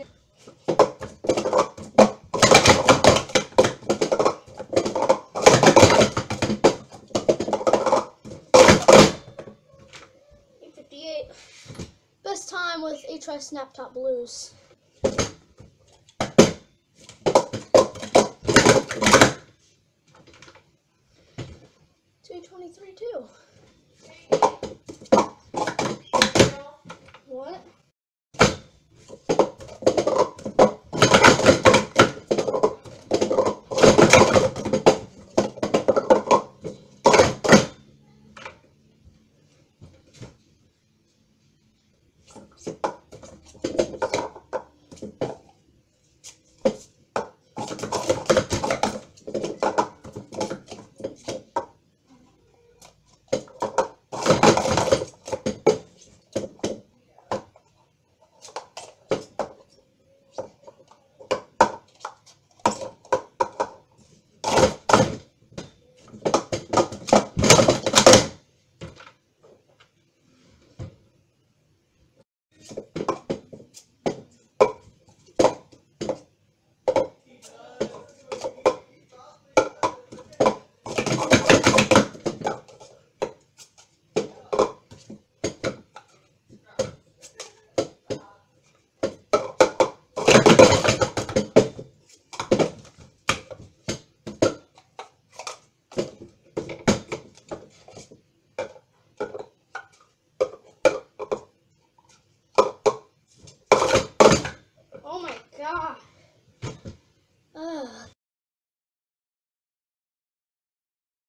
it. Best time with HY Snap Top Blues. Two twenty three two. 아.